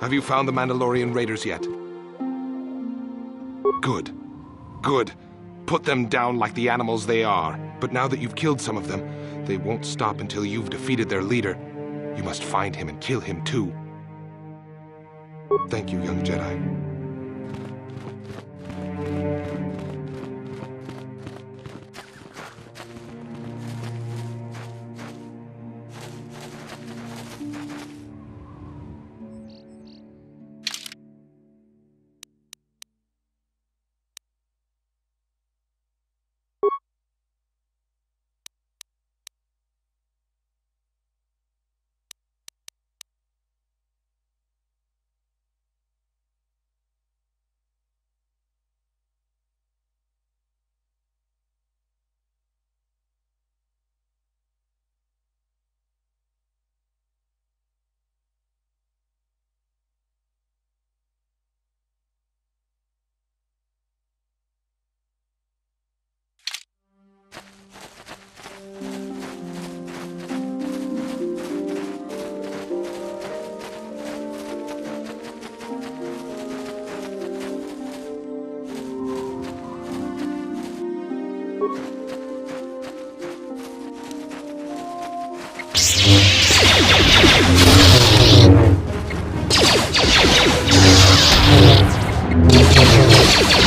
Have you found the Mandalorian raiders yet? Good. Good. Put them down like the animals they are. But now that you've killed some of them, they won't stop until you've defeated their leader. You must find him and kill him too. Thank you, young Jedi. Thank you.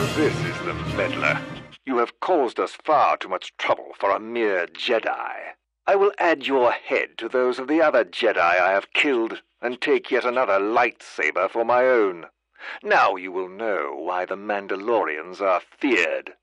This is the meddler. You have caused us far too much trouble for a mere Jedi. I will add your head to those of the other Jedi I have killed, and take yet another lightsaber for my own. Now you will know why the Mandalorians are feared.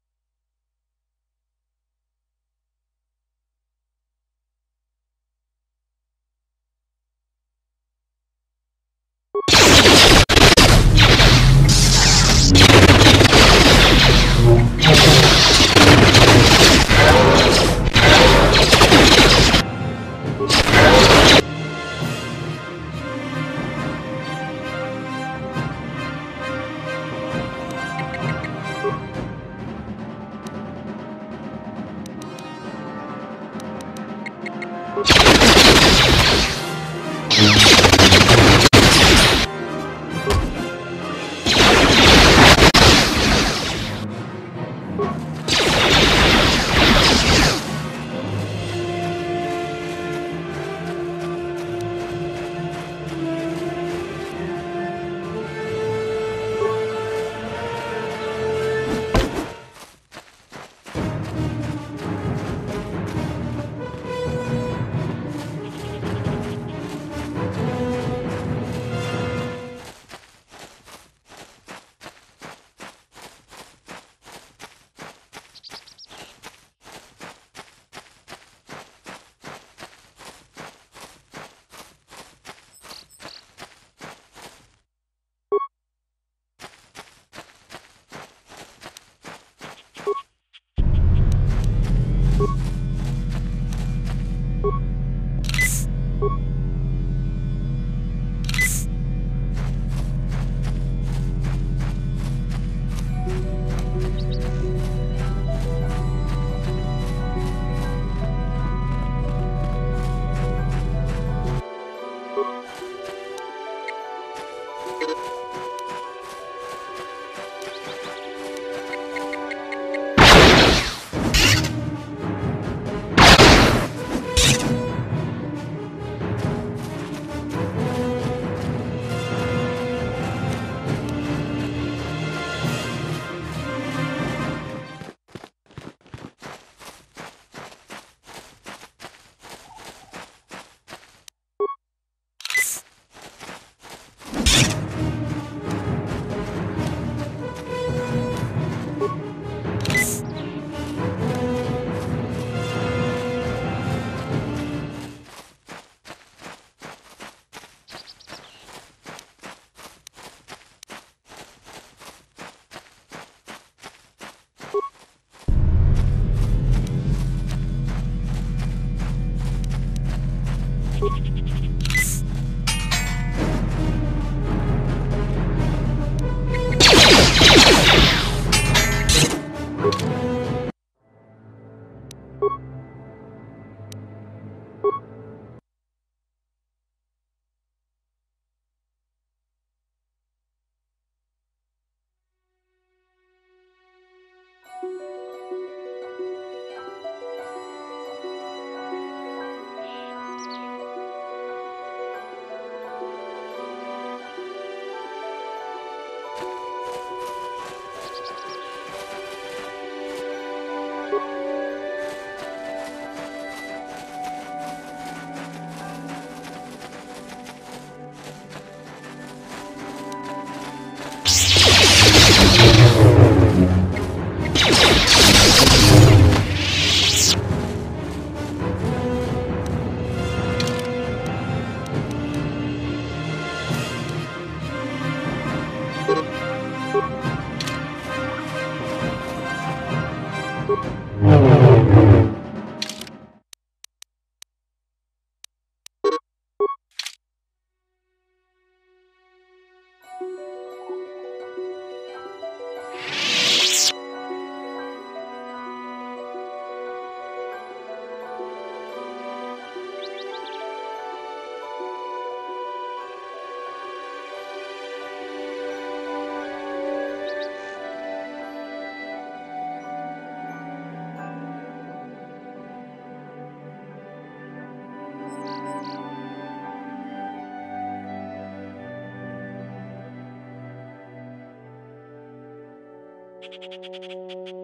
Ah,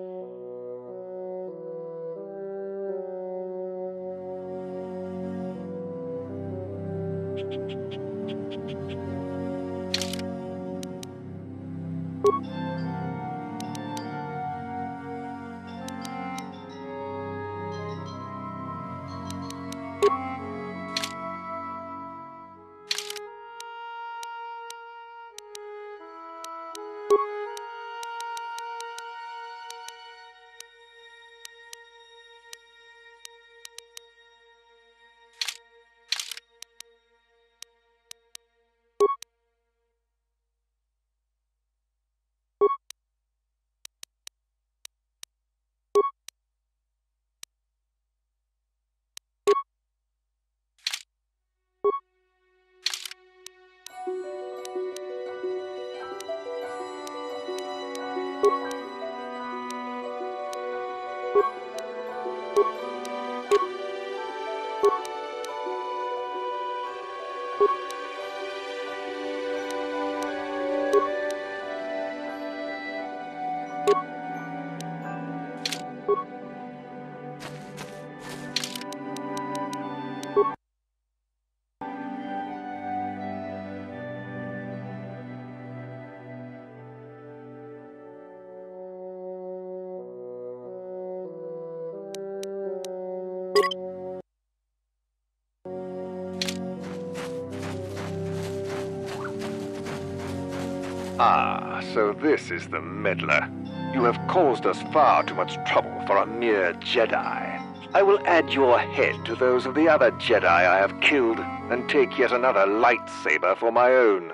so this is the meddler. You have caused us far too much trouble for a mere Jedi. I will add your head to those of the other Jedi I have killed and take yet another lightsaber for my own.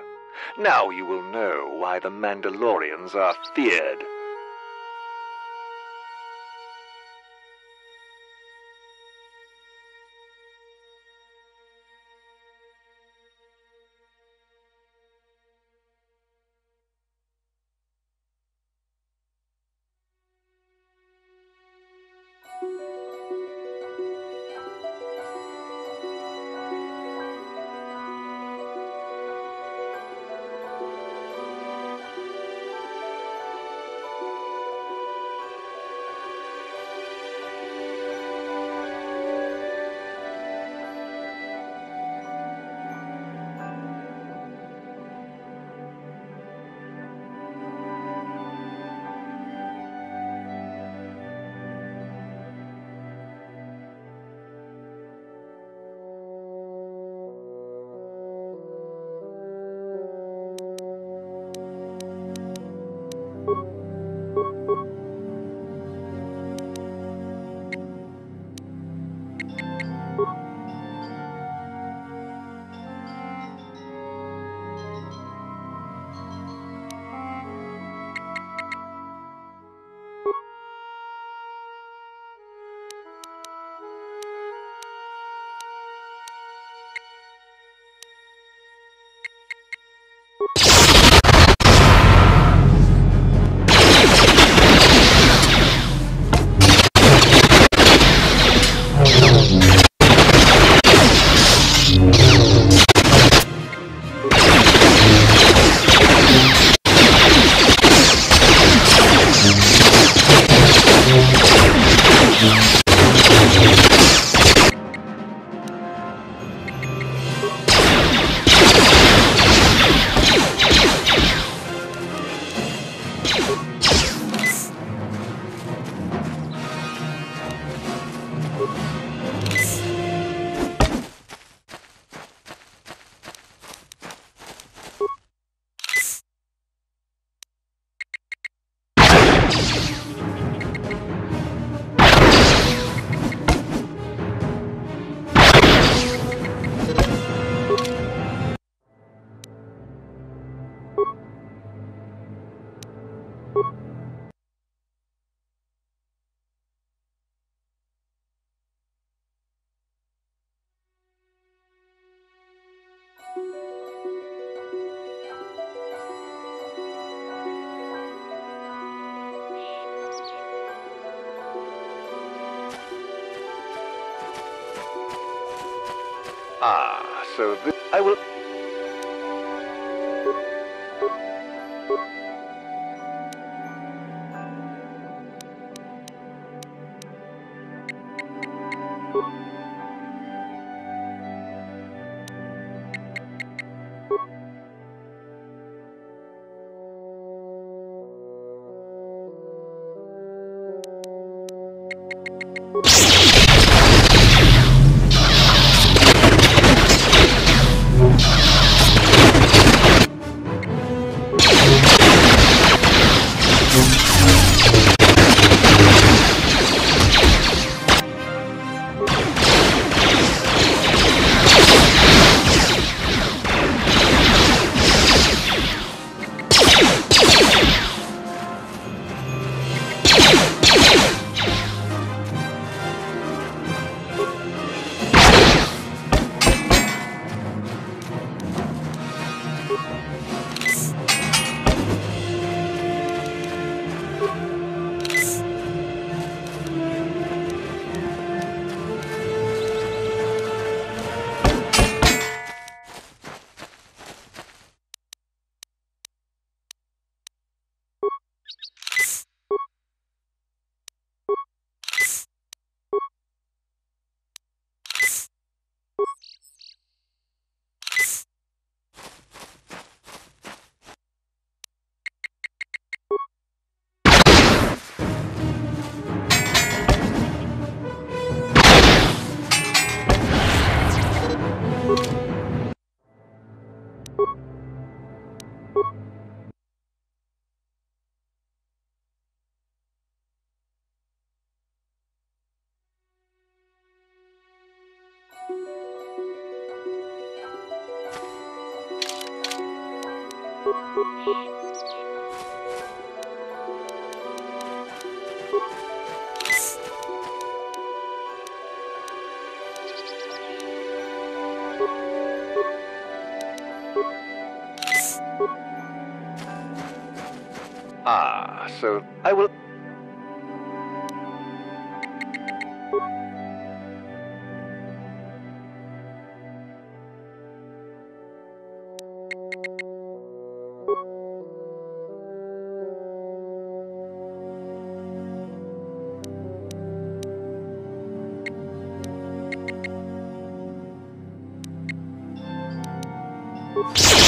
Now you will know why the Mandalorians are feared. Ah, so this, I will. you Ah, so I will. you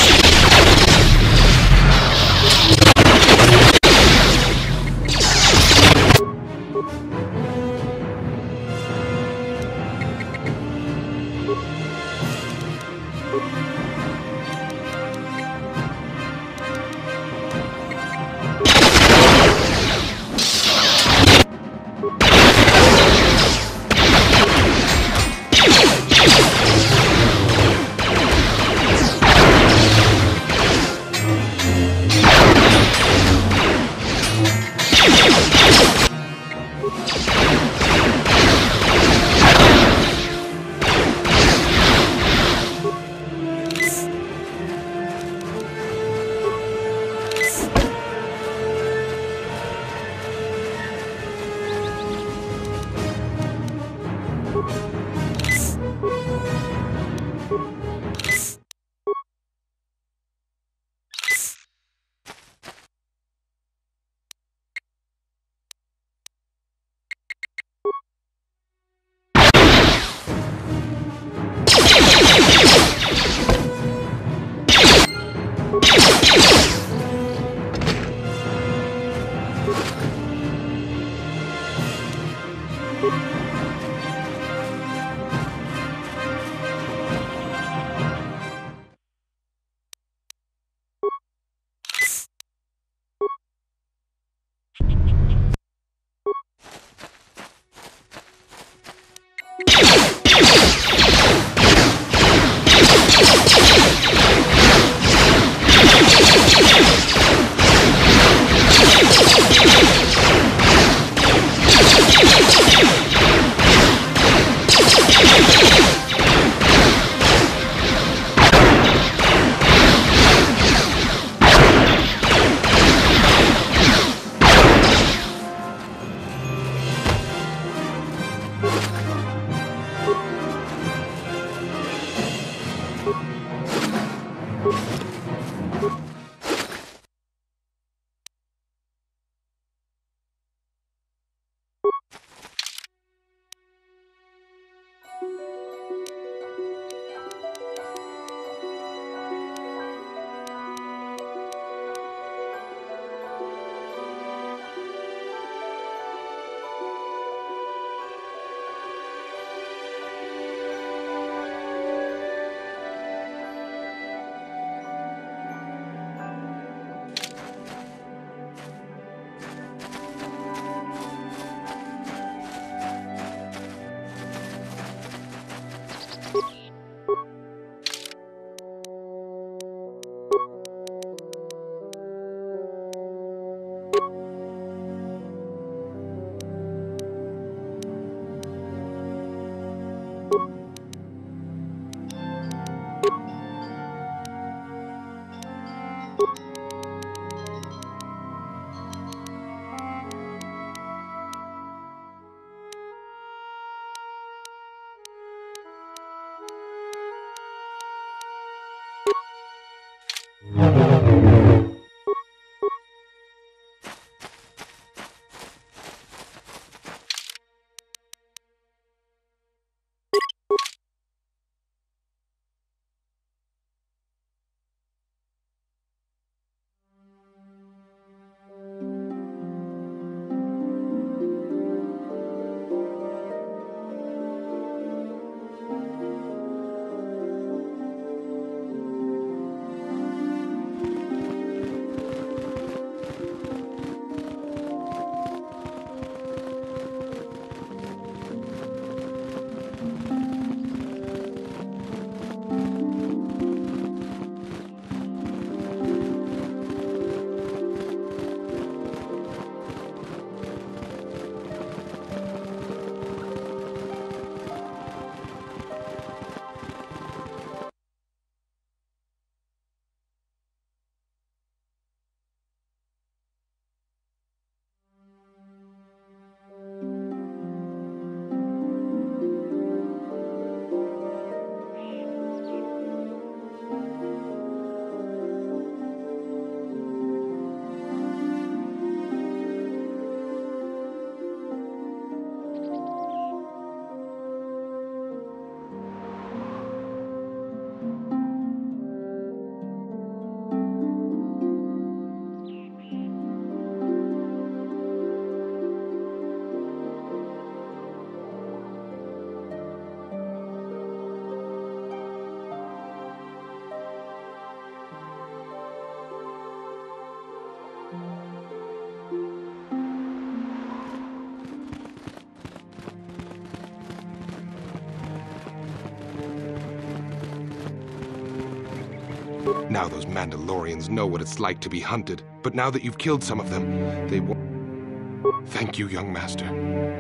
Now those Mandalorians know what it's like to be hunted, but now that you've killed some of them, they won't. Thank you, young master.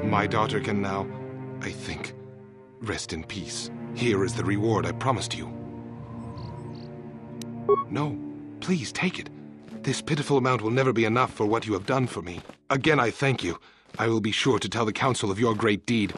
My daughter can now, I think, rest in peace. Here is the reward I promised you. No, please take it. This pitiful amount will never be enough for what you have done for me. Again, I thank you. I will be sure to tell the council of your great deed.